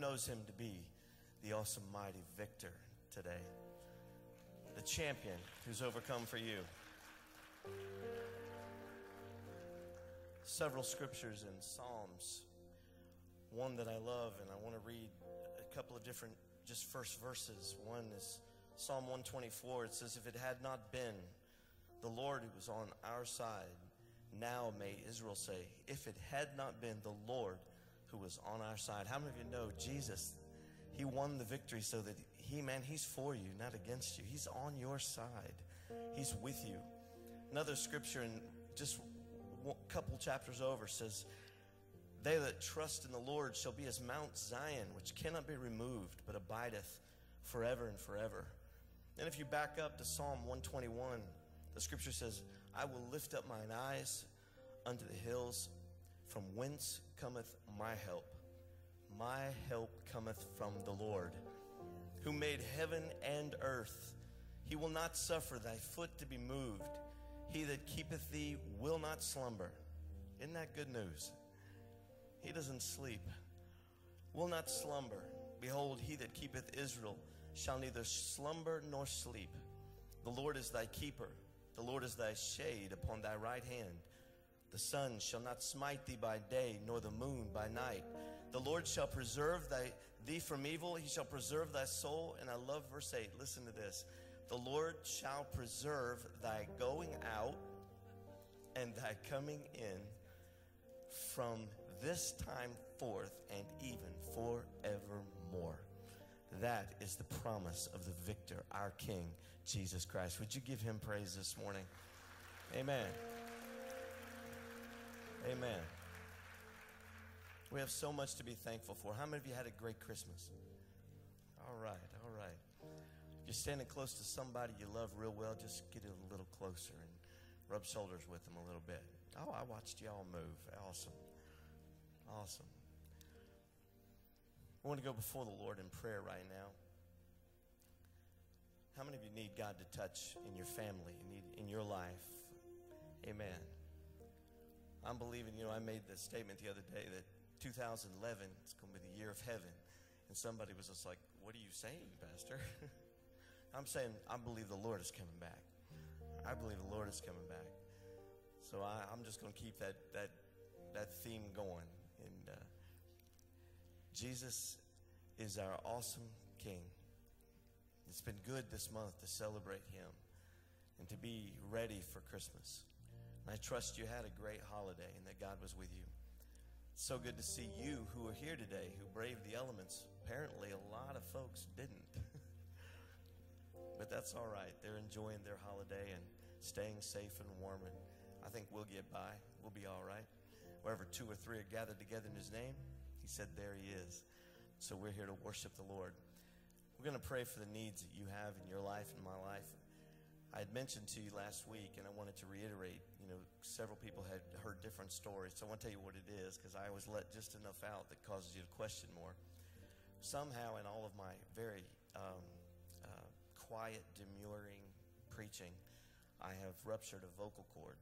Knows him to be the awesome, mighty victor today? The champion who's overcome for you. Several scriptures in Psalms. One that I love, and I want to read a couple of different, just first verses. One is Psalm 124. It says, If it had not been the Lord who was on our side, now may Israel say, If it had not been the Lord who was on our side. How many of you know Jesus? He won the victory so that He, man, He's for you, not against you. He's on your side, He's with you. Another scripture, in just a couple chapters over, says, They that trust in the Lord shall be as Mount Zion, which cannot be removed, but abideth forever and forever. And if you back up to Psalm 121, the scripture says, I will lift up mine eyes unto the hills, from whence cometh my help. My help cometh from the Lord, who made heaven and earth. He will not suffer thy foot to be moved. He that keepeth thee will not slumber. Isn't that good news? He doesn't sleep, will not slumber. Behold, he that keepeth Israel shall neither slumber nor sleep. The Lord is thy keeper. The Lord is thy shade upon thy right hand. The sun shall not smite thee by day, nor the moon by night. The Lord shall preserve thy, thee from evil. He shall preserve thy soul. And I love verse 8. Listen to this. The Lord shall preserve thy going out and thy coming in from this time forth and even forevermore. That is the promise of the victor, our King, Jesus Christ. Would you give him praise this morning? Amen. Amen. We have so much to be thankful for. How many of you had a great Christmas? All right, all right. If you're standing close to somebody you love real well, just get a little closer and rub shoulders with them a little bit. Oh, I watched y'all move. Awesome. Awesome. I want to go before the Lord in prayer right now. How many of you need God to touch in your family, in your life? Amen. I'm believing, you know, I made the statement the other day that 2011 is going to be the year of heaven. And somebody was just like, What are you saying, Pastor? I'm saying, I believe the Lord is coming back. I believe the Lord is coming back. So I, am just going to keep that, that, that theme going. And uh, Jesus is our awesome King. It's been good this month to celebrate Him and to be ready for Christmas. And I trust you had a great holiday and that God was with you. It's so good to see you who are here today who braved the elements. Apparently, a lot of folks didn't. but that's all right. They're enjoying their holiday and staying safe and warm. And I think we'll get by. We'll be all right. Wherever two or three are gathered together in His name, He said, There He is. So we're here to worship the Lord. We're going to pray for the needs that you have in your life and my life. I had mentioned to you last week, and I wanted to reiterate. You know, several people had heard different stories, so I want to tell you what it is because I always let just enough out that causes you to question more. Somehow, in all of my very um, uh, quiet, demurring preaching, I have ruptured a vocal cord,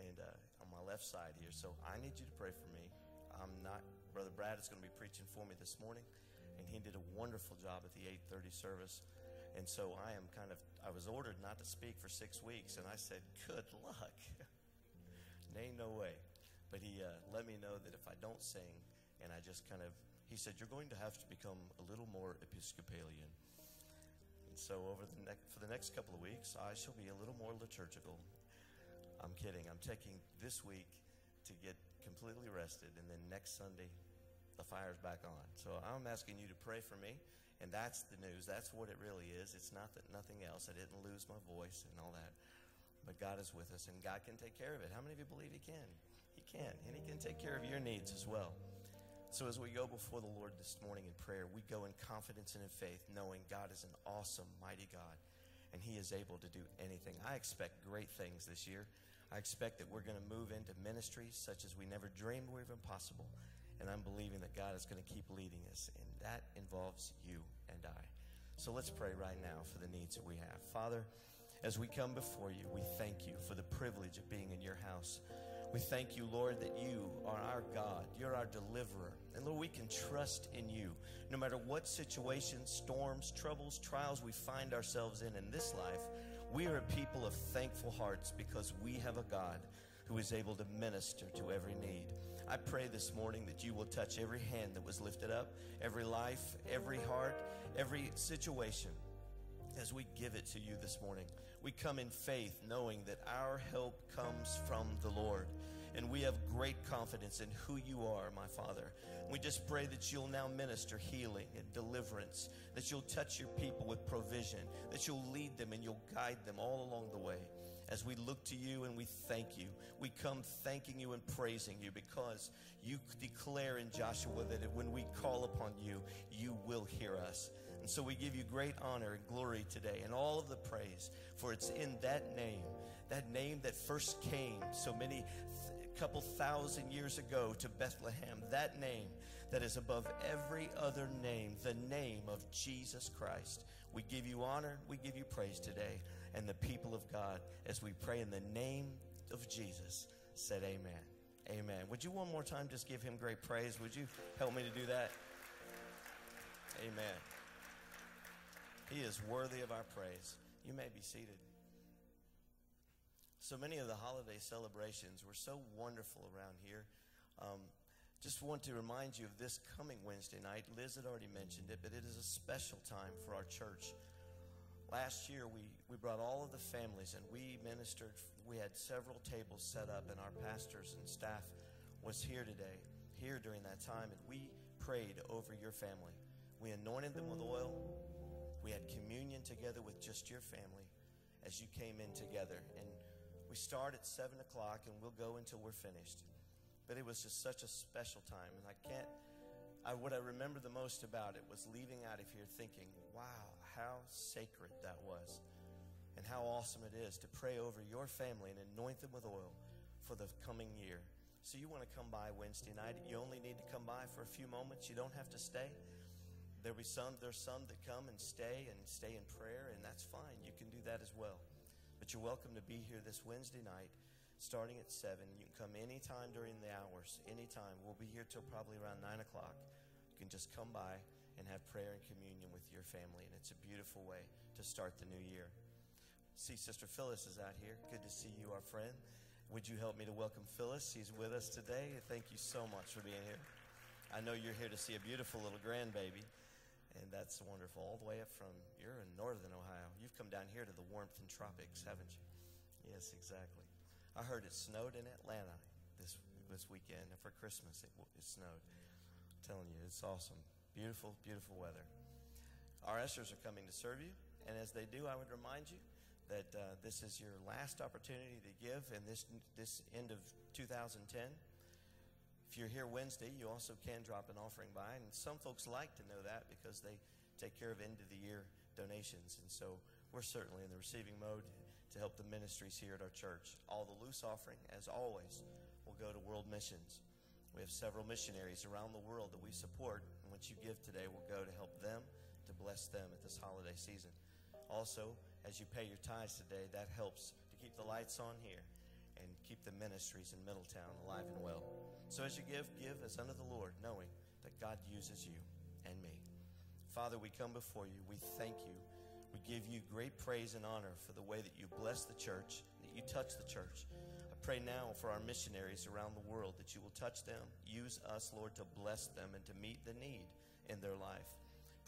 and uh, on my left side here. So I need you to pray for me. I'm not. Brother Brad is going to be preaching for me this morning, and he did a wonderful job at the 8:30 service. And so I am kind of, I was ordered not to speak for six weeks, and I said, Good luck. Nay, no way. But he uh, let me know that if I don't sing, and I just kind of, he said, You're going to have to become a little more Episcopalian. And so over the next, for the next couple of weeks, I shall be a little more liturgical. I'm kidding. I'm taking this week to get completely rested, and then next Sunday, the fire's back on. So I'm asking you to pray for me. And that's the news. That's what it really is. It's not that nothing else. I didn't lose my voice and all that. But God is with us and God can take care of it. How many of you believe He can? He can. And He can take care of your needs as well. So as we go before the Lord this morning in prayer, we go in confidence and in faith, knowing God is an awesome, mighty God, and He is able to do anything. I expect great things this year. I expect that we're going to move into ministries such as we never dreamed were even possible. And I'm believing that God is going to keep leading us, and that involves you and I. So let's pray right now for the needs that we have. Father, As we come before you, we thank you for the privilege of being in your house. We thank you, Lord, that you are our God. You're our deliverer. And Lord, we can trust in you. No matter what situations, storms, troubles, trials we find ourselves in in this life, we are a people of thankful hearts because we have a God who is able to minister to every need. I pray this morning that you will touch every hand that was lifted up, every life, every heart, every situation as we give it to you this morning. We come in faith knowing that our help comes from the Lord. And we have great confidence in who you are, my Father. We just pray that you'll now minister healing and deliverance, that you'll touch your people with provision, that you'll lead them and you'll guide them all along the way. As we look to you and we thank you, we come thanking you and praising you because you declare in Joshua that when we call upon you, you will hear us. And so we give you great honor and glory today and all of the praise, for it's in that name, that name that first came so many th- couple thousand years ago to Bethlehem, that name that is above every other name, the name of Jesus Christ. We give you honor, we give you praise today, and the people of God, as we pray in the name of Jesus, said amen. Amen. Would you one more time just give him great praise? Would you help me to do that? Amen. He is worthy of our praise. You may be seated. So many of the holiday celebrations were so wonderful around here. Um, just want to remind you of this coming Wednesday night. Liz had already mentioned it, but it is a special time for our church. Last year, we, we brought all of the families and we ministered. We had several tables set up, and our pastors and staff was here today, here during that time, and we prayed over your family. We anointed them with oil. We had communion together with just your family as you came in together. And we start at 7 o'clock and we'll go until we're finished. But it was just such a special time. And I can't, I, what I remember the most about it was leaving out of here thinking, wow, how sacred that was. And how awesome it is to pray over your family and anoint them with oil for the coming year. So you want to come by Wednesday night. You only need to come by for a few moments. You don't have to stay. There'll be some, there's some that come and stay and stay in prayer, and that's fine. You can do that as well. But you're welcome to be here this Wednesday night, starting at 7. You can come anytime during the hours, anytime. We'll be here till probably around 9 o'clock. You can just come by and have prayer and communion with your family, and it's a beautiful way to start the new year. See, Sister Phyllis is out here. Good to see you, our friend. Would you help me to welcome Phyllis? She's with us today. Thank you so much for being here. I know you're here to see a beautiful little grandbaby. And that's wonderful. All the way up from, you're in northern Ohio. You've come down here to the warmth and tropics, haven't you? Yes, exactly. I heard it snowed in Atlanta this, this weekend. For Christmas, it, it snowed. I'm telling you, it's awesome. Beautiful, beautiful weather. Our ushers are coming to serve you. And as they do, I would remind you that uh, this is your last opportunity to give in this, this end of 2010. If you're here Wednesday, you also can drop an offering by. And some folks like to know that because they take care of end of the year donations. And so we're certainly in the receiving mode to help the ministries here at our church. All the loose offering, as always, will go to world missions. We have several missionaries around the world that we support. And what you give today will go to help them, to bless them at this holiday season. Also, as you pay your tithes today, that helps to keep the lights on here and keep the ministries in Middletown alive and well. So as you give, give as unto the Lord, knowing that God uses you and me. Father, we come before you. We thank you. We give you great praise and honor for the way that you bless the church, that you touch the church. I pray now for our missionaries around the world that you will touch them. Use us, Lord, to bless them and to meet the need in their life.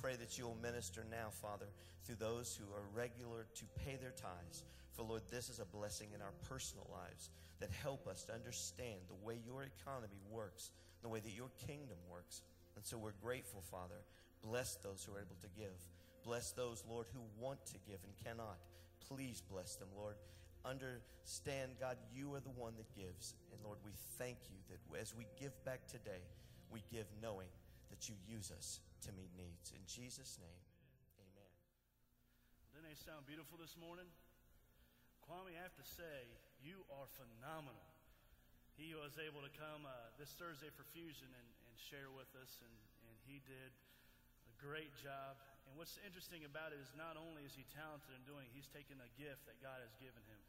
Pray that you'll minister now, Father, through those who are regular to pay their tithes. For Lord, this is a blessing in our personal lives that help us to understand the way your economy works, the way that your kingdom works. And so we're grateful, Father. Bless those who are able to give. Bless those, Lord, who want to give and cannot. Please bless them, Lord. Understand, God, you are the one that gives. And Lord, we thank you that as we give back today, we give knowing that you use us to meet needs. In Jesus' name, amen. Didn't they sound beautiful this morning? Kwame, I have to say, you are phenomenal. He was able to come uh, this Thursday for Fusion and, and share with us, and, and he did a great job. and what's interesting about it is not only is he talented in doing he's taken a gift that God has given him.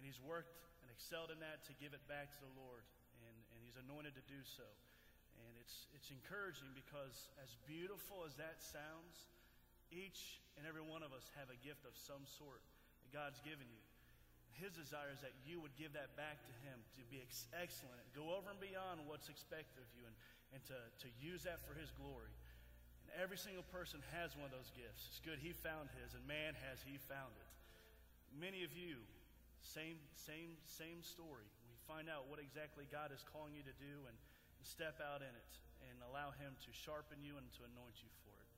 And he's worked and excelled in that to give it back to the Lord. And, and he's anointed to do so. And it's, it's encouraging because, as beautiful as that sounds, each and every one of us have a gift of some sort that God's given you. His desire is that you would give that back to Him to be ex- excellent, go over and beyond what's expected of you, and, and to, to use that for His glory. And every single person has one of those gifts. It's good He found His, and man has He found it. Many of you, same, same, same story. We find out what exactly God is calling you to do and, and step out in it and allow Him to sharpen you and to anoint you for it.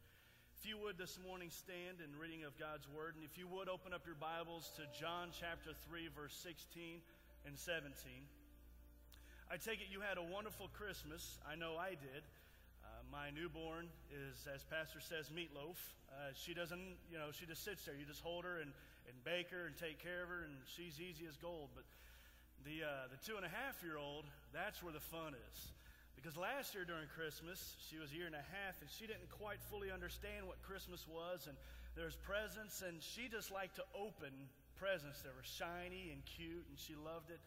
If you would this morning stand in reading of God's Word, and if you would open up your Bibles to John chapter 3, verse 16 and 17. I take it you had a wonderful Christmas. I know I did. Uh, my newborn is, as Pastor says, meatloaf. Uh, she doesn't, you know, she just sits there. You just hold her and, and bake her and take care of her, and she's easy as gold. But the, uh, the two and a half year old, that's where the fun is. Because last year during Christmas, she was a year and a half, and she didn't quite fully understand what Christmas was. And there was presents, and she just liked to open presents that were shiny and cute, and she loved it.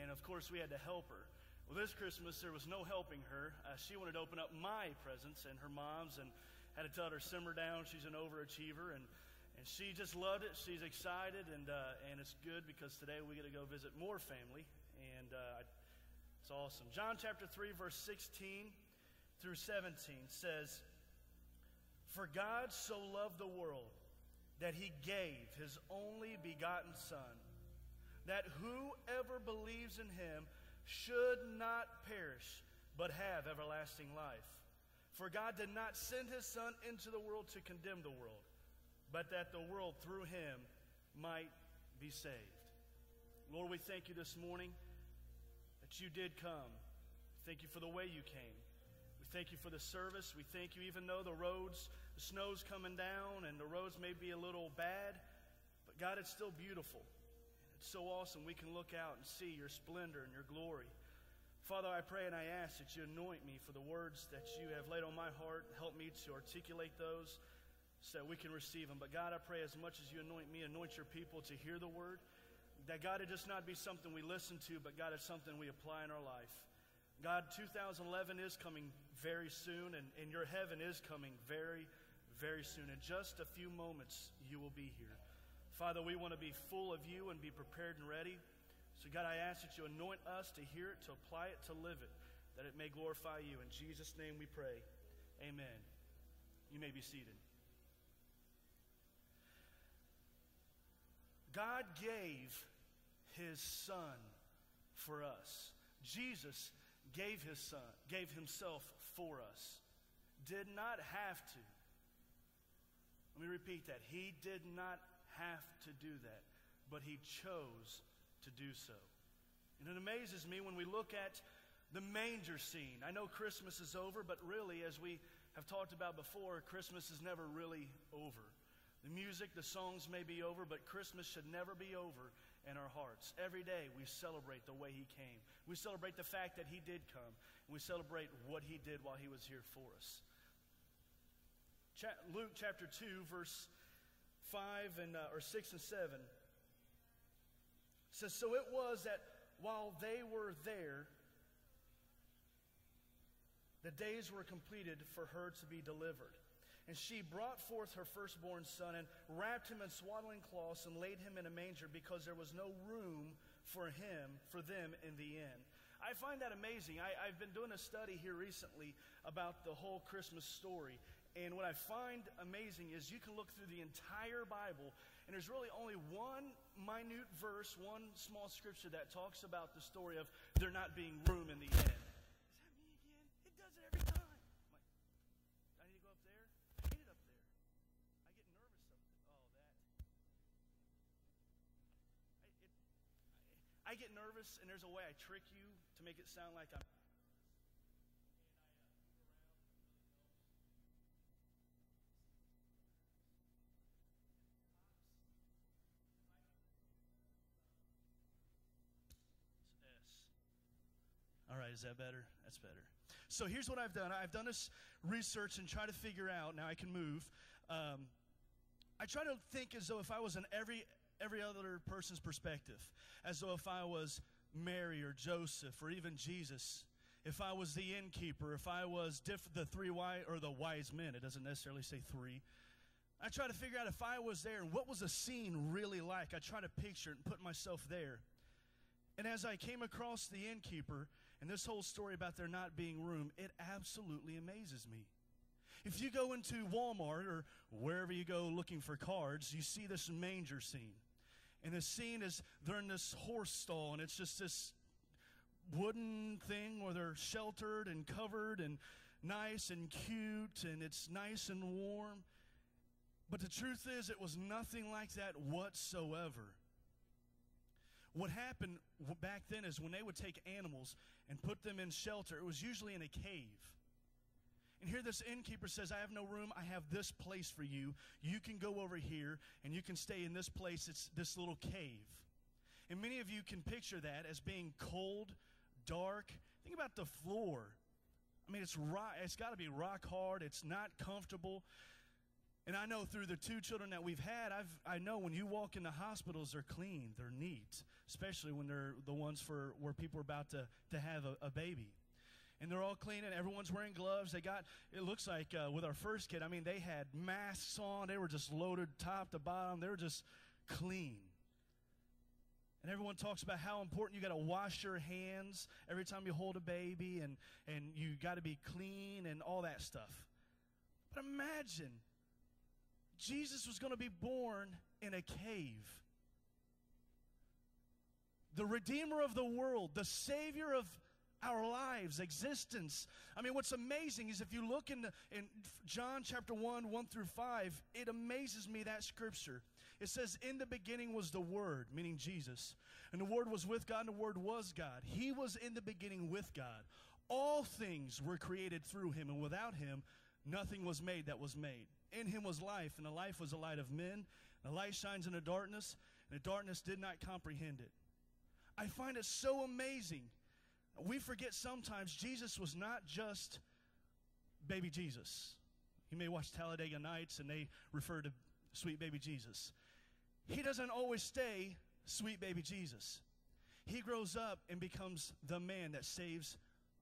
And of course, we had to help her. Well, this Christmas, there was no helping her. Uh, she wanted to open up my presents and her mom's, and had to tell her, simmer down, she's an overachiever. And, and she just loved it. She's excited, and, uh, and it's good because today we get to go visit more family. And uh, it's awesome. John chapter 3, verse 16 through 17 says, For God so loved the world that he gave his only begotten Son, that whoever believes in him should not perish, but have everlasting life. For God did not send his Son into the world to condemn the world, but that the world through him might be saved. Lord, we thank you this morning that you did come. Thank you for the way you came. We thank you for the service. We thank you, even though the roads, the snow's coming down and the roads may be a little bad, but God, it's still beautiful. It's so awesome. We can look out and see your splendor and your glory. Father, I pray and I ask that you anoint me for the words that you have laid on my heart. Help me to articulate those so we can receive them. But God, I pray as much as you anoint me, anoint your people to hear the word that God, it just not be something we listen to, but God, it's something we apply in our life. God, 2011 is coming very soon, and, and your heaven is coming very, very soon. In just a few moments, you will be here. Father, we want to be full of you and be prepared and ready. So, God, I ask that you anoint us to hear it, to apply it, to live it, that it may glorify you. In Jesus' name we pray. Amen. You may be seated. God gave his son for us. Jesus gave his son, gave himself for us. Did not have to. Let me repeat that. He did not have to do that, but he chose to do so. And it amazes me when we look at the manger scene. I know Christmas is over, but really, as we have talked about before, Christmas is never really over. The music, the songs may be over, but Christmas should never be over in our hearts. Every day we celebrate the way He came. We celebrate the fact that He did come. And we celebrate what He did while He was here for us. Luke chapter 2, verse 5 and, uh, or 6 and 7 says, So it was that while they were there, the days were completed for her to be delivered. And she brought forth her firstborn son and wrapped him in swaddling cloths and laid him in a manger because there was no room for him, for them in the inn. I find that amazing. I, have been doing a study here recently about the whole Christmas story. And what I find amazing is you can look through the entire Bible, and there's really only one minute verse, one small scripture that talks about the story of there not being room in the inn. I get nervous, and there's a way I trick you to make it sound like I'm. All right, is that better? That's better. So here's what I've done. I've done this research and try to figure out. Now I can move. um, I try to think as though if I was in every every other person's perspective, as though if I was Mary or Joseph or even Jesus, if I was the innkeeper, if I was diff- the three wise or the wise men, it doesn't necessarily say three. I try to figure out if I was there and what was the scene really like. I try to picture it and put myself there. And as I came across the innkeeper and this whole story about there not being room, it absolutely amazes me. If you go into Walmart or wherever you go looking for cards, you see this manger scene. And the scene is they're in this horse stall, and it's just this wooden thing where they're sheltered and covered and nice and cute, and it's nice and warm. But the truth is, it was nothing like that whatsoever. What happened back then is when they would take animals and put them in shelter, it was usually in a cave. And here this innkeeper says, I have no room. I have this place for you. You can go over here and you can stay in this place. It's this little cave. And many of you can picture that as being cold, dark. Think about the floor. I mean, it's rock, it's got to be rock hard. It's not comfortable. And I know through the two children that we've had, I've, I know when you walk in the hospitals, they're clean, they're neat, especially when they're the ones for where people are about to, to have a, a baby and they're all clean and everyone's wearing gloves. They got, it looks like uh, with our first kid, I mean, they had masks on. They were just loaded top to bottom. They were just clean. And everyone talks about how important you got to wash your hands every time you hold a baby and, and you got to be clean and all that stuff. But imagine Jesus was going to be born in a cave. The Redeemer of the world, the Savior of our lives, existence. I mean, what's amazing is if you look in, the, in John chapter 1, 1 through 5, it amazes me that scripture. It says, In the beginning was the Word, meaning Jesus. And the Word was with God, and the Word was God. He was in the beginning with God. All things were created through Him, and without Him, nothing was made that was made. In Him was life, and the life was the light of men. And the light shines in the darkness, and the darkness did not comprehend it. I find it so amazing we forget sometimes Jesus was not just baby Jesus. You may watch Talladega Nights and they refer to sweet baby Jesus. He doesn't always stay sweet baby Jesus. He grows up and becomes the man that saves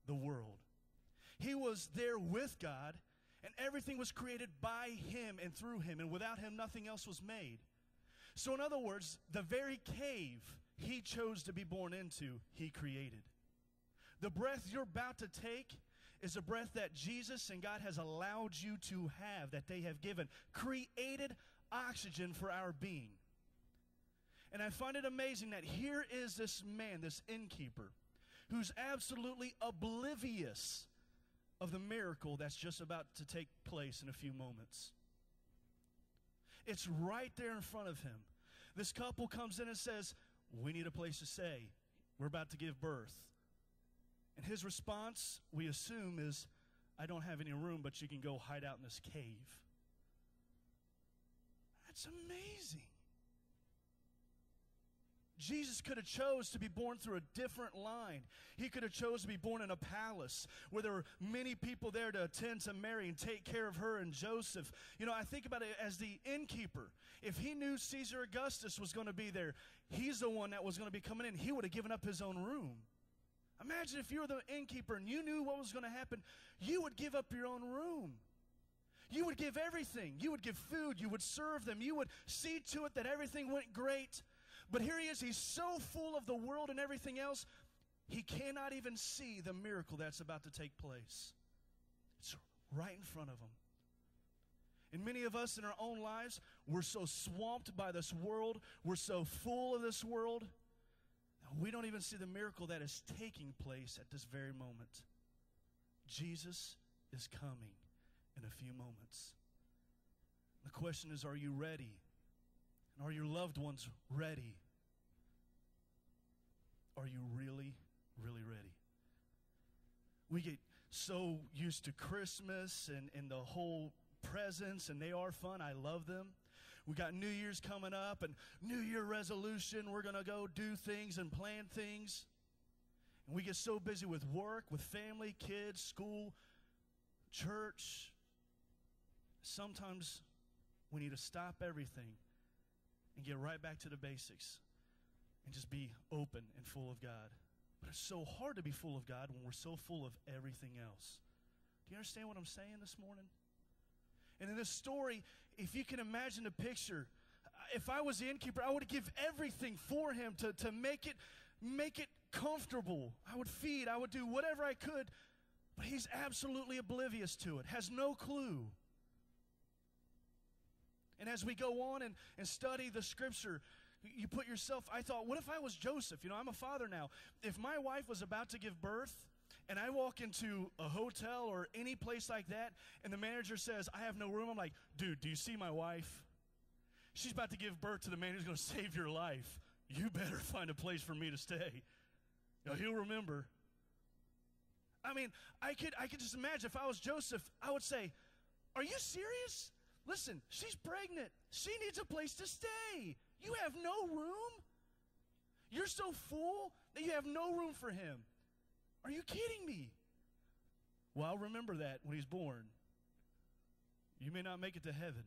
the world. He was there with God, and everything was created by him and through him, and without him, nothing else was made. So, in other words, the very cave he chose to be born into, he created. The breath you're about to take is a breath that Jesus and God has allowed you to have, that they have given, created oxygen for our being. And I find it amazing that here is this man, this innkeeper, who's absolutely oblivious of the miracle that's just about to take place in a few moments. It's right there in front of him. This couple comes in and says, We need a place to stay. We're about to give birth. And his response, we assume, is, I don't have any room, but you can go hide out in this cave. That's amazing. Jesus could have chose to be born through a different line. He could have chose to be born in a palace where there were many people there to attend to Mary and take care of her and Joseph. You know, I think about it as the innkeeper. If he knew Caesar Augustus was going to be there, he's the one that was going to be coming in. He would have given up his own room. Imagine if you were the innkeeper and you knew what was going to happen, you would give up your own room. You would give everything. You would give food. You would serve them. You would see to it that everything went great. But here he is. He's so full of the world and everything else, he cannot even see the miracle that's about to take place. It's right in front of him. And many of us in our own lives, we're so swamped by this world, we're so full of this world we don't even see the miracle that is taking place at this very moment. Jesus is coming in a few moments. The question is are you ready? And are your loved ones ready? Are you really, really ready? We get so used to Christmas and, and the whole presents, and they are fun. I love them. We got New Year's coming up and New Year resolution. We're going to go do things and plan things. And we get so busy with work, with family, kids, school, church. Sometimes we need to stop everything and get right back to the basics and just be open and full of God. But it's so hard to be full of God when we're so full of everything else. Do you understand what I'm saying this morning? And in this story, if you can imagine a picture, if I was the innkeeper, I would give everything for him to, to make it make it comfortable. I would feed, I would do whatever I could, but he's absolutely oblivious to it, has no clue. And as we go on and, and study the scripture, you put yourself, I thought, what if I was Joseph? You know, I'm a father now. If my wife was about to give birth, and I walk into a hotel or any place like that, and the manager says, I have no room, I'm like, dude, do you see my wife? She's about to give birth to the man who's going to save your life. You better find a place for me to stay. Now, he'll remember. I mean, I could, I could just imagine if I was Joseph, I would say, Are you serious? Listen, she's pregnant. She needs a place to stay. You have no room? You're so full that you have no room for him. Are you kidding me? Well, I'll remember that when he's born. You may not make it to heaven.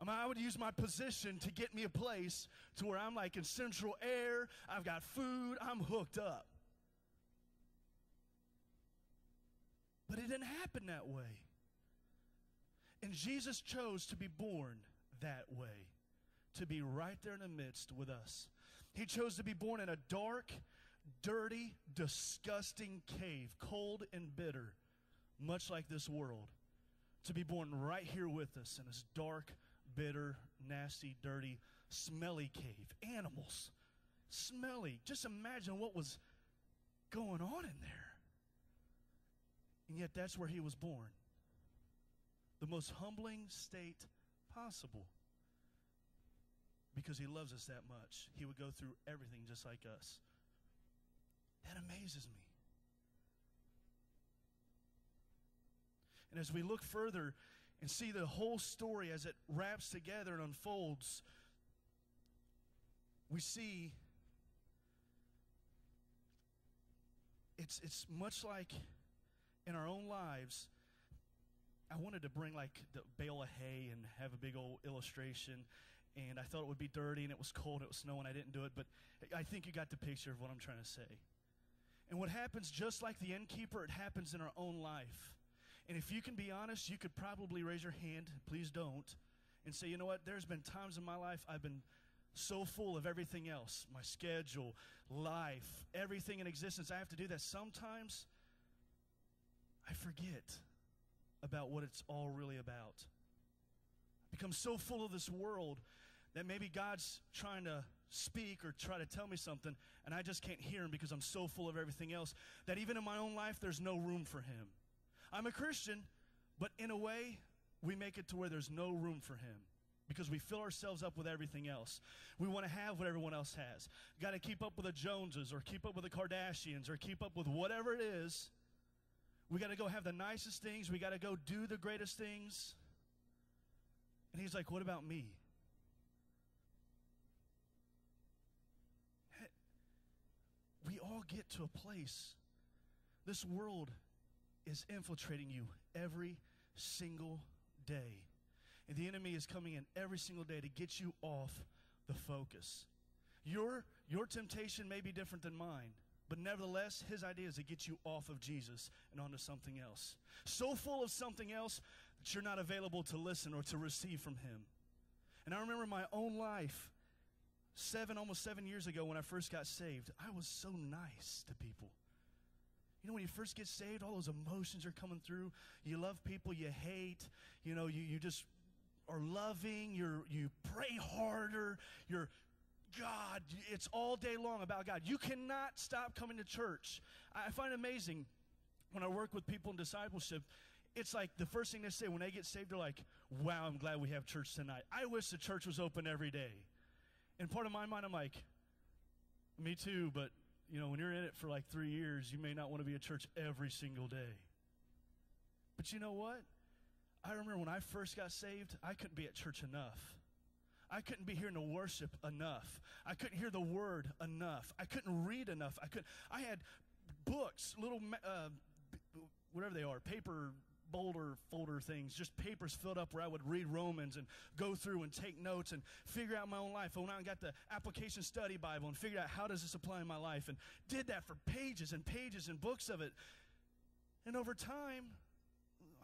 I, mean, I would use my position to get me a place to where I'm like in central air, I've got food, I'm hooked up. But it didn't happen that way. And Jesus chose to be born that way, to be right there in the midst with us. He chose to be born in a dark, dirty, disgusting cave, cold and bitter, much like this world. To be born right here with us in this dark, bitter, nasty, dirty, smelly cave. Animals. Smelly. Just imagine what was going on in there. And yet, that's where he was born the most humbling state possible. Because he loves us that much. He would go through everything just like us. That amazes me. And as we look further and see the whole story as it wraps together and unfolds, we see it's, it's much like in our own lives I wanted to bring like the bale of hay and have a big old illustration. And I thought it would be dirty and it was cold, it was snowing. I didn't do it, but I think you got the picture of what I'm trying to say. And what happens, just like the innkeeper, it happens in our own life. And if you can be honest, you could probably raise your hand, please don't, and say, you know what, there's been times in my life I've been so full of everything else my schedule, life, everything in existence. I have to do that. Sometimes I forget about what it's all really about. I become so full of this world that maybe God's trying to speak or try to tell me something, and I just can't hear Him because I'm so full of everything else that even in my own life, there's no room for Him. I'm a Christian, but in a way, we make it to where there's no room for Him because we fill ourselves up with everything else. We want to have what everyone else has. Got to keep up with the Joneses or keep up with the Kardashians or keep up with whatever it is we got to go have the nicest things. We got to go do the greatest things. And he's like, What about me? We all get to a place. This world is infiltrating you every single day. And the enemy is coming in every single day to get you off the focus. Your, your temptation may be different than mine. But nevertheless, his idea is to get you off of Jesus and onto something else. So full of something else that you're not available to listen or to receive from him. And I remember my own life, seven, almost seven years ago when I first got saved, I was so nice to people. You know, when you first get saved, all those emotions are coming through. You love people you hate. You know, you, you just are loving. You're, you pray harder. You're God. It's all day long about God. You cannot stop coming to church. I find it amazing when I work with people in discipleship. It's like the first thing they say when they get saved, they're like, wow, I'm glad we have church tonight. I wish the church was open every day. And part of my mind, I'm like, me too, but you know, when you're in it for like three years, you may not want to be at church every single day. But you know what? I remember when I first got saved, I couldn't be at church enough. I couldn't be hearing the worship enough. I couldn't hear the word enough. I couldn't read enough. I could I had books, little uh, whatever they are, paper boulder folder things, just papers filled up where I would read Romans and go through and take notes and figure out my own life. I went out and got the application study Bible and figured out how does this apply in my life and did that for pages and pages and books of it. And over time,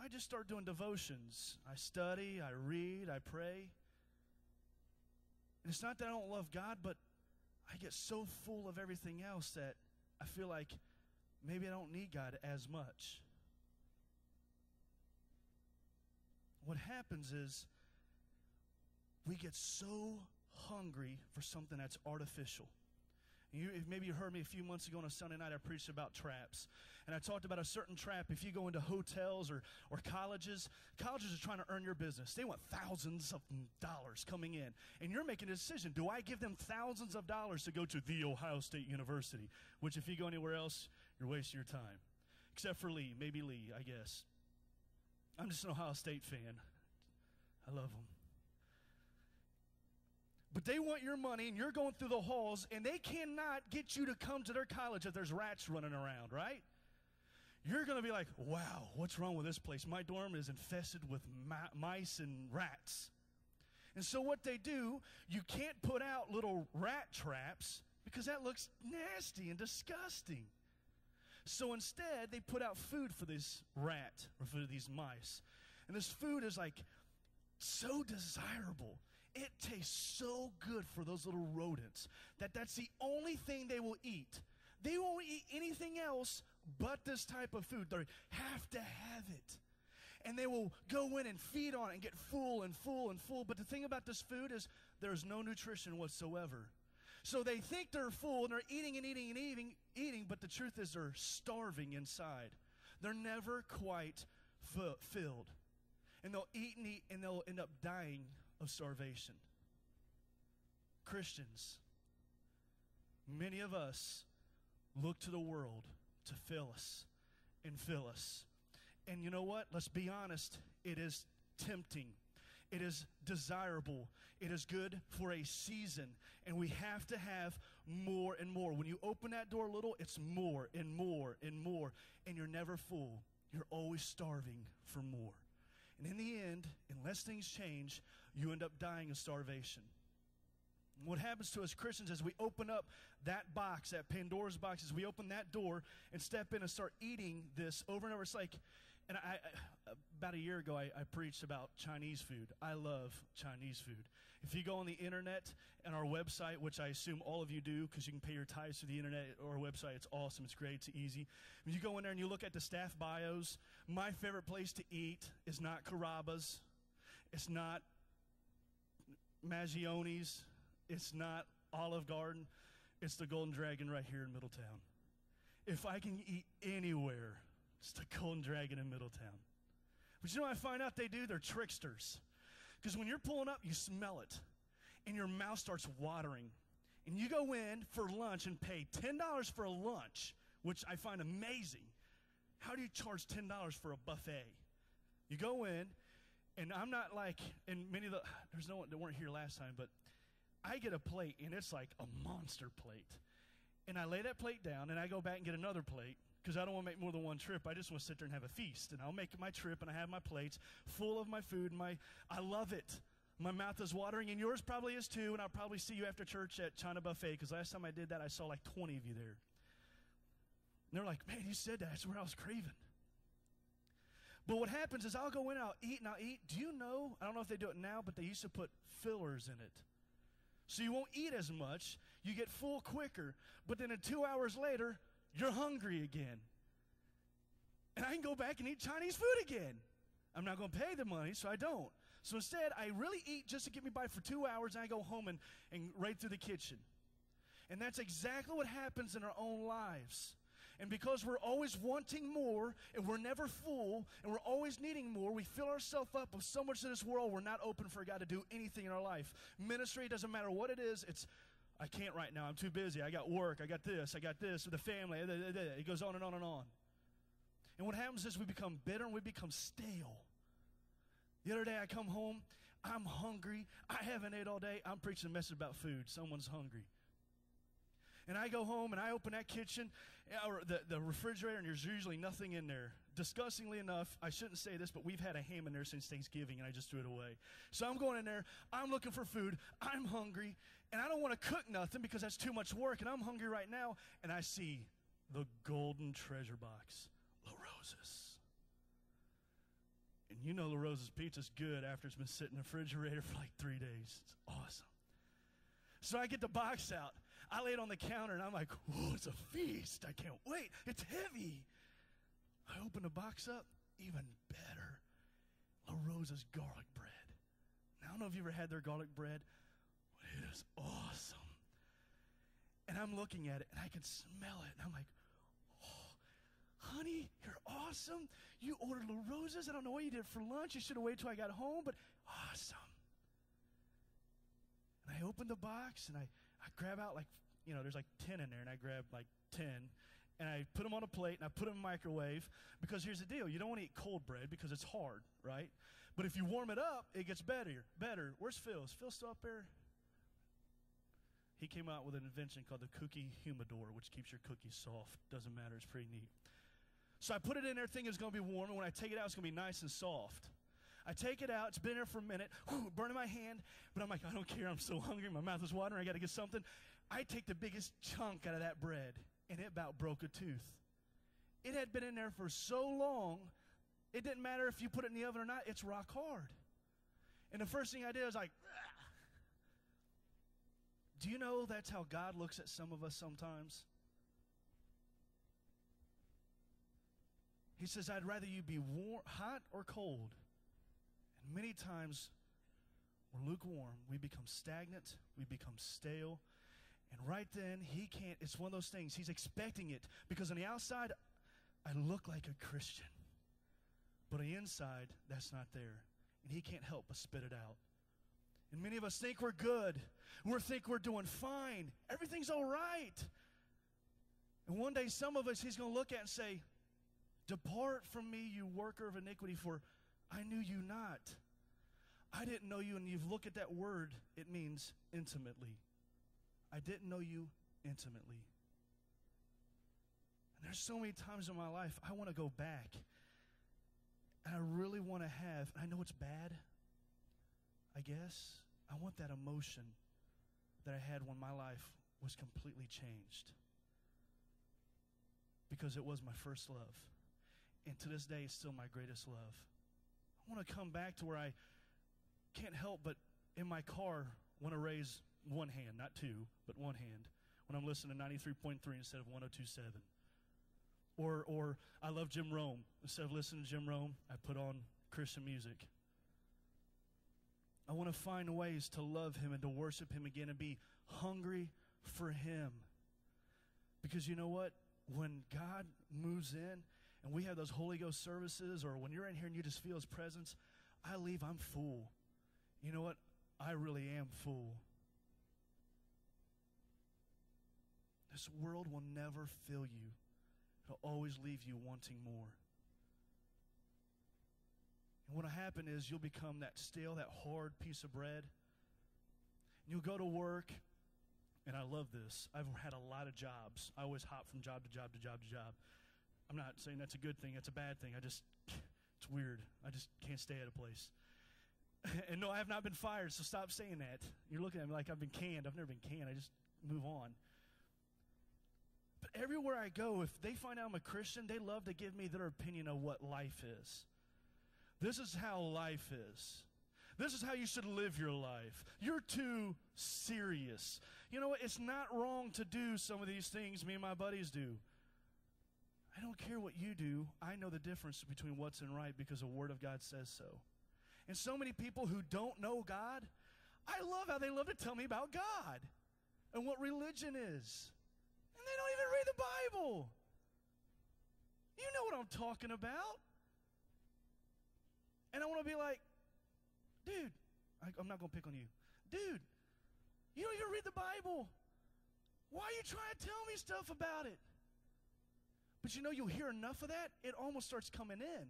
I just start doing devotions. I study, I read, I pray. And it's not that I don't love God, but I get so full of everything else that I feel like maybe I don't need God as much. What happens is we get so hungry for something that's artificial. You, maybe you heard me a few months ago on a Sunday night, I preached about traps. And I talked about a certain trap. If you go into hotels or, or colleges, colleges are trying to earn your business. They want thousands of dollars coming in. And you're making a decision. Do I give them thousands of dollars to go to The Ohio State University? Which, if you go anywhere else, you're wasting your time. Except for Lee. Maybe Lee, I guess. I'm just an Ohio State fan. I love them. But they want your money, and you're going through the halls, and they cannot get you to come to their college if there's rats running around, right? You're going to be like, wow, what's wrong with this place? My dorm is infested with mice and rats. And so, what they do, you can't put out little rat traps because that looks nasty and disgusting. So instead, they put out food for this rat or for these mice. And this food is like so desirable. It tastes so good for those little rodents that that's the only thing they will eat. They won't eat anything else but this type of food. They have to have it. And they will go in and feed on it and get full and full and full. But the thing about this food is there's no nutrition whatsoever. So they think they're full and they're eating and eating and eating, eating, but the truth is they're starving inside. They're never quite f- filled. And they'll eat and eat and they'll end up dying of starvation. Christians, many of us look to the world to fill us and fill us. And you know what? Let's be honest, it is tempting. It is desirable. It is good for a season. And we have to have more and more. When you open that door a little, it's more and more and more. And you're never full. You're always starving for more. And in the end, unless things change, you end up dying of starvation. What happens to us Christians as we open up that box, that Pandora's box, as we open that door and step in and start eating this over and over, it's like, and I, I about a year ago, I, I, preached about Chinese food. I love Chinese food. If you go on the internet and our website, which I assume all of you do because you can pay your tithes through the internet or our website, it's awesome, it's great, it's easy. When you go in there and you look at the staff bios, my favorite place to eat is not Carrabba's, it's not Maggiano's, it's not Olive Garden, it's the Golden Dragon right here in Middletown. If I can eat anywhere, it's the Golden Dragon in Middletown. But you know I find out they do? They're tricksters. Because when you're pulling up, you smell it, and your mouth starts watering. And you go in for lunch and pay $10 for a lunch, which I find amazing. How do you charge $10 for a buffet? You go in, and I'm not like, and many of the, there's no one that weren't here last time, but I get a plate, and it's like a monster plate. And I lay that plate down, and I go back and get another plate because I don't want to make more than one trip. I just want to sit there and have a feast. And I'll make my trip, and I have my plates full of my food. My, I love it. My mouth is watering, and yours probably is too. And I'll probably see you after church at China Buffet because last time I did that, I saw like 20 of you there. And they're like, man, you said that. That's where I was craving. But what happens is I'll go in, and I'll eat, and I'll eat. Do you know? I don't know if they do it now, but they used to put fillers in it. So you won't eat as much. You get full quicker. But then two hours later, you're hungry again. And I can go back and eat Chinese food again. I'm not going to pay the money, so I don't. So instead, I really eat just to get me by for two hours, and I go home and, and right through the kitchen. And that's exactly what happens in our own lives. And because we're always wanting more and we're never full and we're always needing more, we fill ourselves up with so much in this world, we're not open for God to do anything in our life. Ministry doesn't matter what it is, it's I can't right now. I'm too busy. I got work. I got this. I got this the family. It goes on and on and on. And what happens is we become bitter and we become stale. The other day I come home, I'm hungry. I haven't ate all day. I'm preaching a message about food. Someone's hungry. And I go home and I open that kitchen uh, or the, the refrigerator, and there's usually nothing in there. Disgustingly enough, I shouldn't say this, but we've had a ham in there since Thanksgiving, and I just threw it away. So I'm going in there, I'm looking for food, I'm hungry, and I don't want to cook nothing because that's too much work, and I'm hungry right now, and I see the golden treasure box, La Rosa's. And you know La Rosa's pizza's good after it's been sitting in the refrigerator for like three days. It's awesome. So I get the box out. I lay it on the counter and I'm like, oh, it's a feast. I can't wait. It's heavy. I open the box up, even better. La Rosa's garlic bread. Now, I don't know if you ever had their garlic bread, it is awesome. And I'm looking at it and I can smell it. And I'm like, oh, honey, you're awesome. You ordered LaRosa's. I don't know what you did for lunch. You should have waited till I got home, but awesome. And I open the box and I, I grab out like, you know, there's like 10 in there, and I grab like 10 and I put them on a plate and I put them in the microwave because here's the deal you don't want to eat cold bread because it's hard, right? But if you warm it up, it gets better. Better. Where's Phil? Is Phil still up there? He came out with an invention called the cookie humidor, which keeps your cookies soft. Doesn't matter, it's pretty neat. So I put it in there thinking it's going to be warm, and when I take it out, it's going to be nice and soft. I take it out. It's been there for a minute, whew, burning my hand, but I'm like, I don't care. I'm so hungry. My mouth is watering. I got to get something. I take the biggest chunk out of that bread, and it about broke a tooth. It had been in there for so long, it didn't matter if you put it in the oven or not, it's rock hard. And the first thing I did was like. Do you know that's how God looks at some of us sometimes? He says, I'd rather you be warm, hot or cold. And many times we're lukewarm. We become stagnant. We become stale. And right then, he can't, it's one of those things. He's expecting it because on the outside, I look like a Christian. But on the inside, that's not there. And he can't help but spit it out. And many of us think we're good. We think we're doing fine. Everything's all right. And one day, some of us, he's going to look at and say, Depart from me, you worker of iniquity, for I knew you not. I didn't know you, and you've looked at that word, it means intimately. I didn't know you intimately. And there's so many times in my life I want to go back. And I really want to have, I know it's bad, I guess. I want that emotion that I had when my life was completely changed. Because it was my first love. And to this day, it's still my greatest love. I want to come back to where I can't help but in my car want to raise one hand, not two, but one hand when I'm listening to 93.3 instead of 1027. Or, or I love Jim Rome. Instead of listening to Jim Rome, I put on Christian music. I want to find ways to love him and to worship him again and be hungry for him. Because you know what? When God moves in and we have those Holy Ghost services, or when you're in here and you just feel his presence, I leave, I'm full. You know what? I really am full. This world will never fill you, it'll always leave you wanting more. And what'll happen is you'll become that stale, that hard piece of bread. And you'll go to work, and I love this. I've had a lot of jobs. I always hop from job to job to job to job. I'm not saying that's a good thing, it's a bad thing. I just, it's weird. I just can't stay at a place. and no, I have not been fired, so stop saying that. You're looking at me like I've been canned. I've never been canned. I just move on. But everywhere I go, if they find out I'm a Christian, they love to give me their opinion of what life is. This is how life is. This is how you should live your life. You're too serious. You know what? It's not wrong to do some of these things me and my buddies do. I don't care what you do. I know the difference between what's and right because the Word of God says so. And so many people who don't know God, I love how they love to tell me about God and what religion is. And they don't even read the Bible. You know what I'm talking about. And I want to be like, dude, I, am not going to pick on you. Dude, you don't even read the Bible. Why are you trying to tell me stuff about it? But you know, you'll hear enough of that, it almost starts coming in.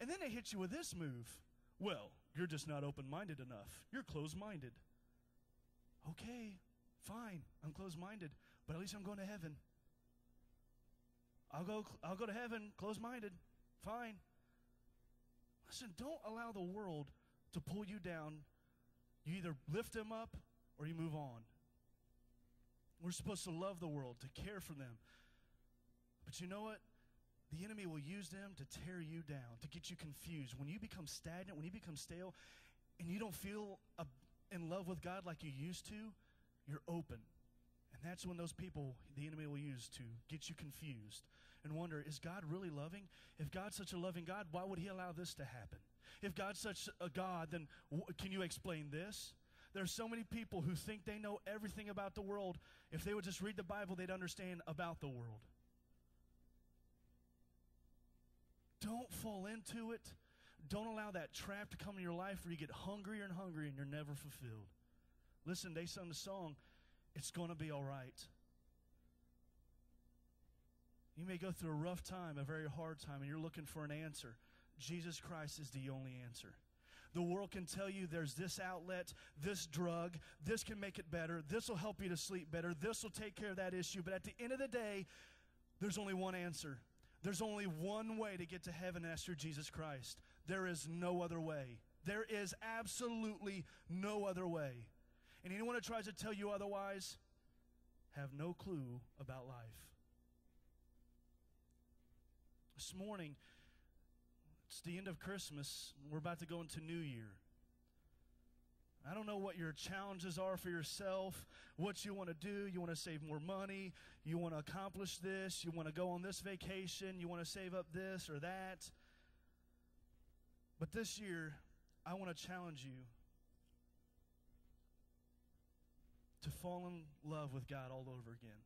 And then they hit you with this move. Well, you're just not open minded enough. You're closed minded. Okay, fine, I'm closed minded. but at least I'm going to heaven. I'll go, I'll go to heaven closed minded. Fine. Listen, don't allow the world to pull you down. You either lift them up or you move on. We're supposed to love the world, to care for them. But you know what? The enemy will use them to tear you down, to get you confused. When you become stagnant, when you become stale, and you don't feel a, in love with God like you used to, you're open. And that's when those people the enemy will use to get you confused and wonder is God really loving? If God's such a loving God, why would He allow this to happen? If God's such a God, then w- can you explain this? There are so many people who think they know everything about the world. If they would just read the Bible, they'd understand about the world. Don't fall into it. Don't allow that trap to come in your life where you get hungrier and hungrier and you're never fulfilled. Listen, they sung the song, It's to Be All Right. You may go through a rough time, a very hard time, and you're looking for an answer. Jesus Christ is the only answer. The world can tell you there's this outlet, this drug, this can make it better, this will help you to sleep better, this will take care of that issue. But at the end of the day, there's only one answer. There's only one way to get to heaven, and that's through Jesus Christ. There is no other way. There is absolutely no other way. And anyone who tries to tell you otherwise have no clue about life. This morning, it's the end of Christmas. We're about to go into New Year. I don't know what your challenges are for yourself, what you want to do. You want to save more money. You want to accomplish this. You want to go on this vacation. You want to save up this or that. But this year, I want to challenge you to fall in love with God all over again.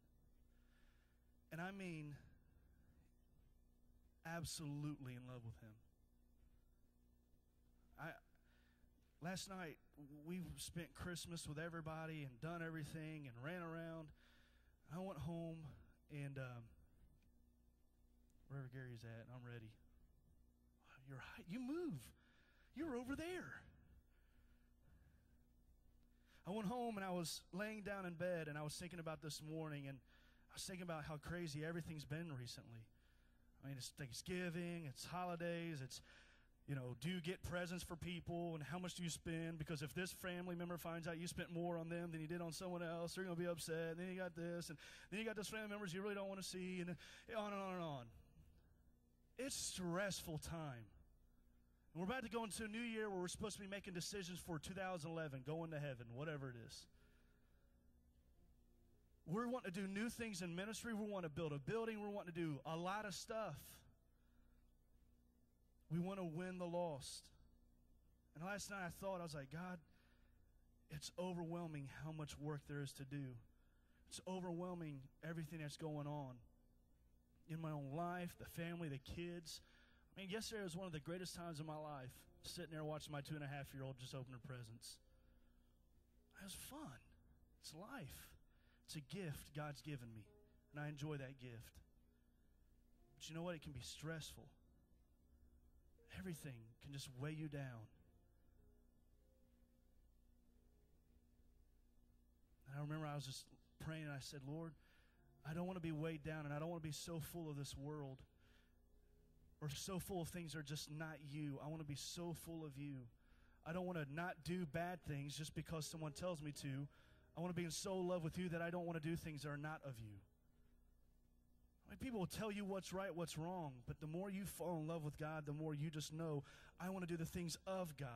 And I mean, absolutely in love with Him. I last night we spent Christmas with everybody and done everything and ran around. I went home and um, wherever Gary's at, I'm ready. You're you move. You're over there. I went home and I was laying down in bed and I was thinking about this morning and I was thinking about how crazy everything's been recently. I mean, it's Thanksgiving, it's holidays, it's you know, do you get presents for people and how much do you spend? Because if this family member finds out you spent more on them than you did on someone else, they're going to be upset. And then you got this, and then you got those family members you really don't want to see, and on and on and on. It's stressful time. And we're about to go into a new year where we're supposed to be making decisions for 2011, going to heaven, whatever it is. We're wanting to do new things in ministry. We want to build a building. We're wanting to do a lot of stuff. We want to win the lost. And last night I thought, I was like, God, it's overwhelming how much work there is to do. It's overwhelming everything that's going on in my own life, the family, the kids. I mean, yesterday was one of the greatest times of my life, sitting there watching my two and a half year old just open her presents. It was fun. It's life. It's a gift God's given me, and I enjoy that gift. But you know what? It can be stressful everything can just weigh you down. And I remember I was just praying and I said, Lord, I don't want to be weighed down and I don't want to be so full of this world or so full of things that are just not you. I want to be so full of you. I don't want to not do bad things just because someone tells me to. I want to be in so love with you that I don't want to do things that are not of you. I mean, people will tell you what's right, what's wrong, but the more you fall in love with God, the more you just know, I want to do the things of God.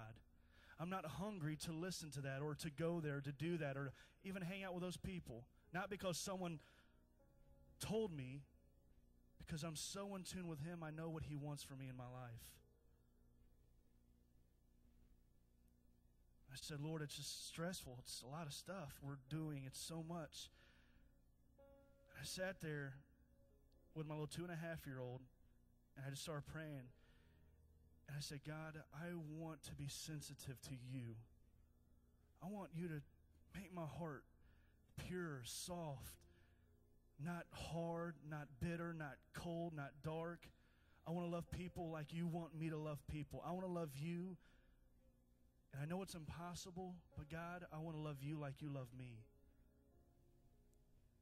I'm not hungry to listen to that or to go there to do that or even hang out with those people. Not because someone told me, because I'm so in tune with Him, I know what He wants for me in my life. I said, Lord, it's just stressful. It's a lot of stuff we're doing, it's so much. I sat there with my little two and a half year old, and I just started praying. And I said, God, I want to be sensitive to you. I want you to make my heart pure, soft, not hard, not bitter, not cold, not dark. I want to love people like you want me to love people. I want to love you. And I know it's impossible, but God, I want to love you like you love me.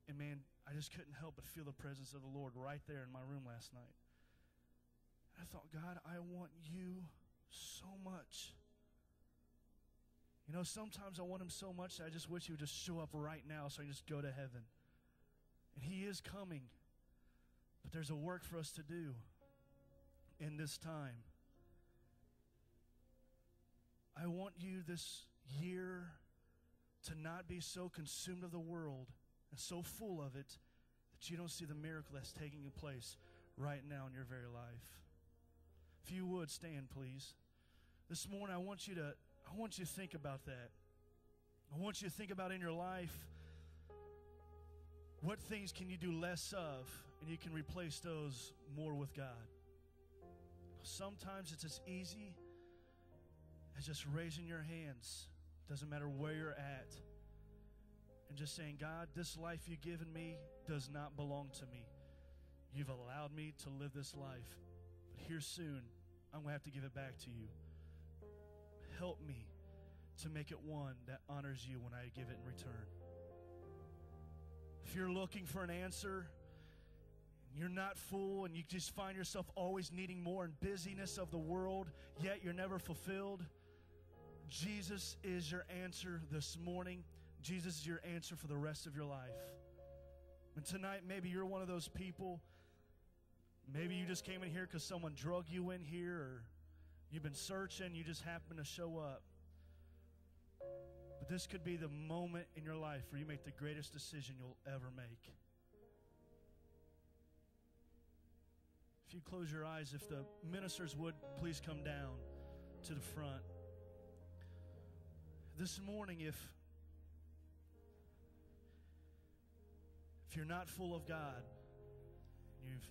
And man, I just couldn't help but feel the presence of the Lord right there in my room last night. I thought, God, I want you so much. You know, sometimes I want him so much that I just wish he would just show up right now so I can just go to heaven. And he is coming. But there's a work for us to do in this time. I want you this year to not be so consumed of the world and so full of it that you don't see the miracle that's taking place right now in your very life. If you would stand, please. This morning I want you to I want you to think about that. I want you to think about in your life what things can you do less of and you can replace those more with God. Sometimes it's as easy as just raising your hands, doesn't matter where you're at, and just saying, God, this life you've given me does not belong to me. You've allowed me to live this life, but here soon, I'm going to have to give it back to you. Help me to make it one that honors you when I give it in return. If you're looking for an answer, you're not full and you just find yourself always needing more and busyness of the world, yet you're never fulfilled, Jesus is your answer this morning. Jesus is your answer for the rest of your life. And tonight, maybe you're one of those people. Maybe you just came in here because someone drug you in here, or you've been searching, you just happen to show up. But this could be the moment in your life where you make the greatest decision you'll ever make. If you close your eyes, if the ministers would please come down to the front. This morning, if if you're not full of God, you've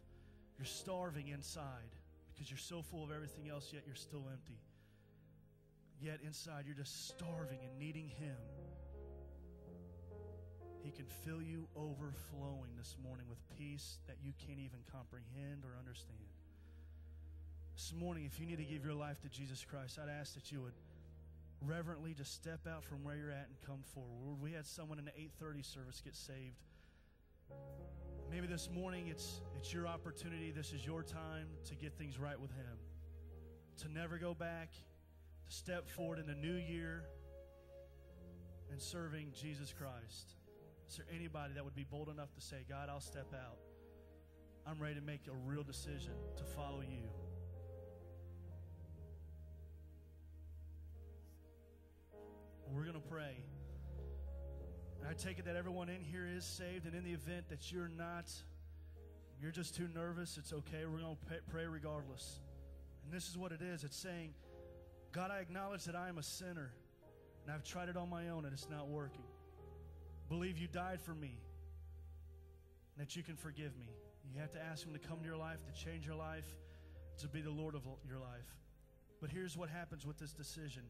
you're starving inside because you're so full of everything else, yet you're still empty. Yet inside, you're just starving and needing Him. He can fill you overflowing this morning with peace that you can't even comprehend or understand. This morning, if you need to give your life to Jesus Christ, I'd ask that you would reverently just step out from where you're at and come forward. We had someone in the 8:30 service get saved. Maybe this morning it's it's your opportunity. This is your time to get things right with him. To never go back, to step forward in the new year and serving Jesus Christ. Is there anybody that would be bold enough to say, God, I'll step out? I'm ready to make a real decision to follow you. We're going to pray. And I take it that everyone in here is saved, and in the event that you're not, you're just too nervous, it's okay. We're going to pray regardless. And this is what it is it's saying, God, I acknowledge that I am a sinner, and I've tried it on my own, and it's not working believe you died for me and that you can forgive me. You have to ask Him to come to your life, to change your life, to be the Lord of your life. But here's what happens with this decision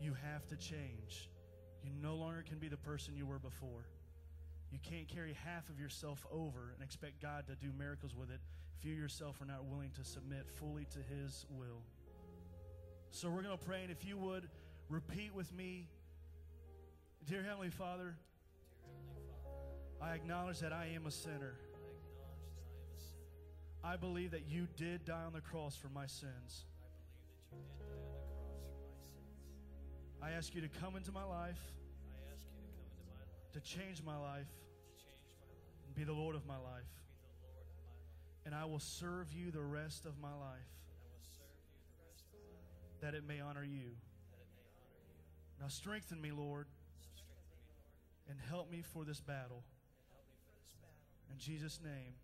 you have to change. You no longer can be the person you were before. You can't carry half of yourself over and expect God to do miracles with it if you yourself are not willing to submit fully to His will. So we're going to pray, and if you would repeat with me Dear Heavenly Father, I acknowledge that I am a sinner. I believe that you did die on the cross for my sins. I ask you to come into my life, to change my life, and be the Lord of my life. And I will serve you the rest of my life, that it may honor you. Now strengthen me, Lord and help me for this battle. In Jesus' name.